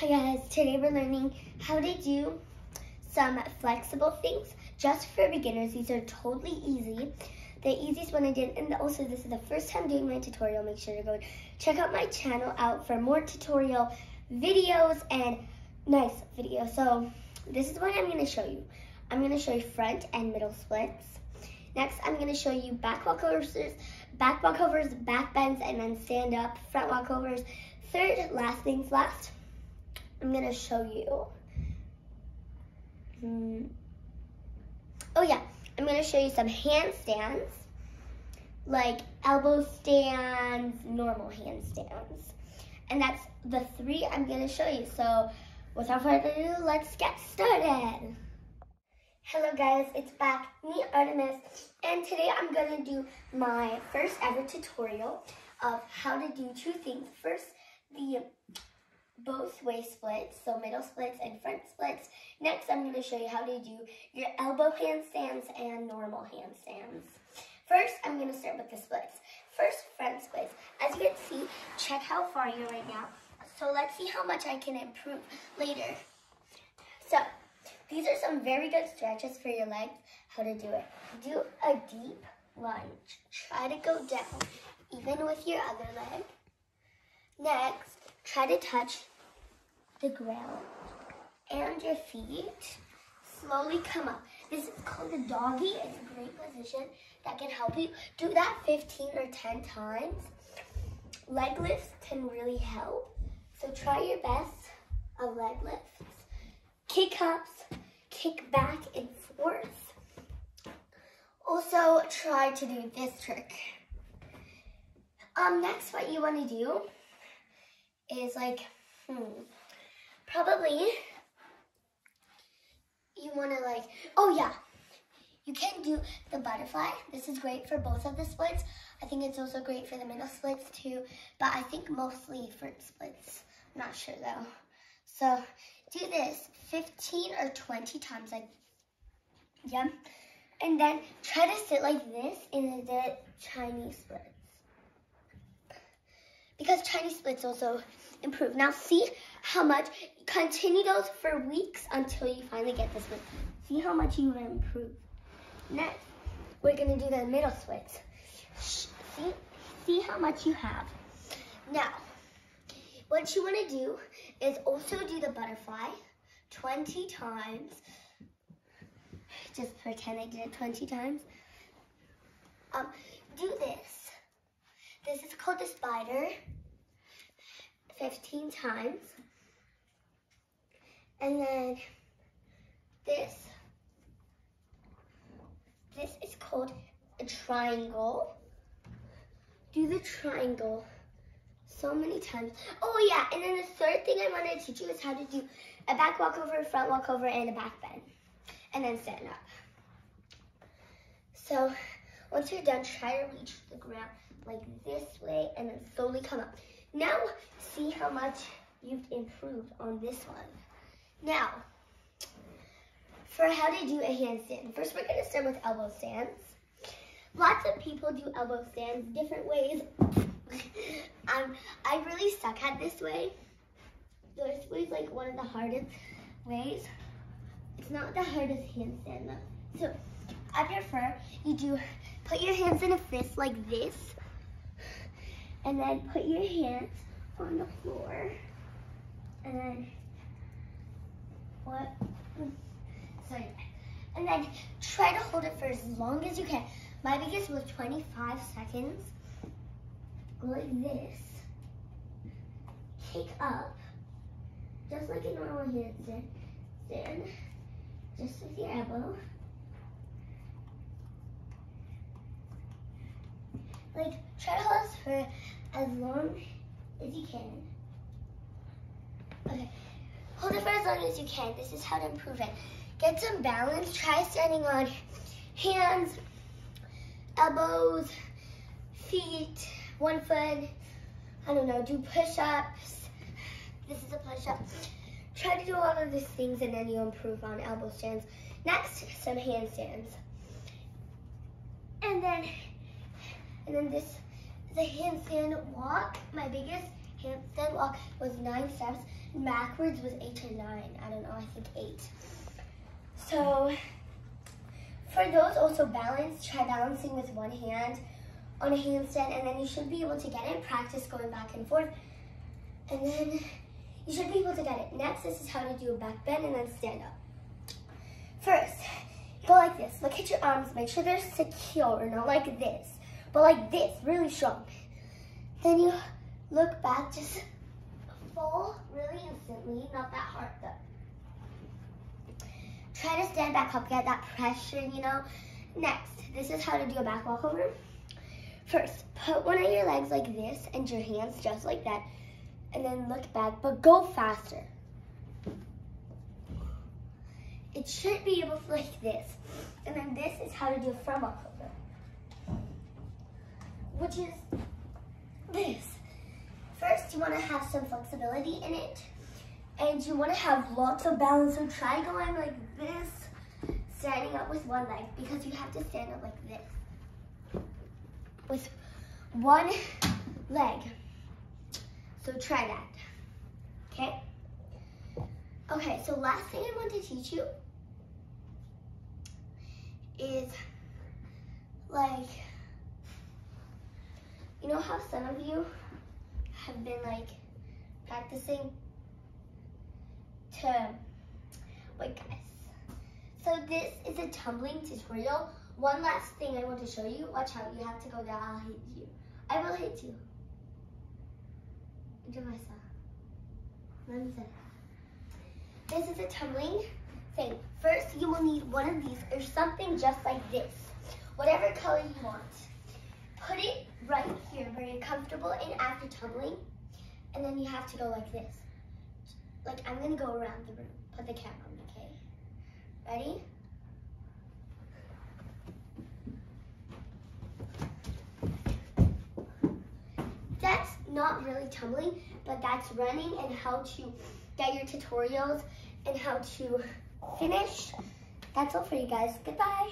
Hi guys, today we're learning how to do some flexible things just for beginners. These are totally easy. The easiest one I did, and also this is the first time doing my tutorial. Make sure to go check out my channel out for more tutorial videos and nice videos. So this is what I'm gonna show you. I'm gonna show you front and middle splits. Next, I'm gonna show you back walkovers, back walkovers, back bends, and then stand up, front walkovers. Third, last things last, I'm gonna show you. Hmm. Oh yeah, I'm gonna show you some handstands, like elbow stands, normal handstands. And that's the three I'm gonna show you. So without further ado, let's get started. Hello guys, it's back, me Artemis, and today I'm gonna do my first ever tutorial of how to do two things. First, the both way splits, so middle splits and front splits. Next, I'm gonna show you how to do your elbow handstands and normal handstands. First, I'm gonna start with the splits. First, front splits. As you can see, check how far you're right now. So let's see how much I can improve later. So, these are some very good stretches for your legs, how to do it. Do a deep lunge. Try to go down, even with your other leg. Next, try to touch the ground and your feet. Slowly come up. This is called the doggy. It's a great position that can help you. Do that 15 or 10 times. Leg lifts can really help. So try your best of leg lifts. Kick ups, kick back and forth. Also try to do this trick. Um, next what you want to do is like, hmm, probably you want to like, oh yeah, you can do the butterfly. This is great for both of the splits. I think it's also great for the middle splits too, but I think mostly for splits. I'm not sure though. So do this 15 or 20 times, like, yeah. And then try to sit like this in the Chinese splits. Because Chinese splits also improve. Now see how much, continue those for weeks until you finally get this one. See how much you improve. Next, we're gonna do the middle splits. See, see how much you have. Now, what you wanna do is also do the butterfly 20 times. Just pretend I did it 20 times. Um, do this. This is called the spider. 15 times. And then this. This is called a triangle. Do the triangle so many times. Oh yeah, and then the third thing I want to teach you is how to do a back walkover, a front walkover, and a back bend. And then stand up. So once you're done, try to reach the ground like this way and then slowly come up. Now, see how much you've improved on this one. Now, for how to do a handstand. First, we're gonna start with elbow stands. Lots of people do elbow stands different ways. um, I really suck at this way. This way is like one of the hardest ways. It's not the hardest handstand though. So, I prefer you do put your hands in a fist like this and then put your hands on the floor. And then, what? Sorry. And then try to hold it for as long as you can. My biggest was 25 seconds. Go like this. Kick up. Just like a normal handstand. Stand. Just with your elbow. Like, try to hold for as long as you can. Okay, hold it for as long as you can. This is how to improve it. Get some balance. Try standing on hands, elbows, feet, one foot. I don't know, do push-ups. This is a push-up. Try to do all of these things and then you improve on elbow stands. Next, some handstands. And then, and then this the handstand walk. My biggest handstand walk was nine steps. backwards was eight or nine. I don't know, I think eight. So for those also balance, try balancing with one hand on a handstand and then you should be able to get it. Practice going back and forth. And then you should be able to get it. Next, this is how to do a back bend and then stand up. First, go like this. Look at your arms. Make sure they're secure, not like this, but like this, really strong. Then you look back, just fall really instantly, not that hard though. Try to stand back up, get that pressure, you know. Next, this is how to do a back walkover. First, put one of your legs like this and your hands just like that, and then look back, but go faster. It should be able to like this. And then this is how to do a front walkover, which is this. First, you want to have some flexibility in it, and you want to have lots of balance. So try going like this, standing up with one leg, because you have to stand up like this. With one leg. So try that, okay? Okay, so last thing I want to teach you is like, you know how some of you have been like practicing to, wait guys. So this is a tumbling tutorial. One last thing I want to show you. Watch out, you have to go down, I'll hit you. I will hit you. This is a tumbling thing. First, you will need one of these or something just like this. Whatever color you want. Put it right here you're comfortable and after tumbling. And then you have to go like this. Like I'm gonna go around the room. Put the camera on, okay? Ready? That's not really tumbling, but that's running and how to get your tutorials and how to finish. That's all for you guys. Goodbye.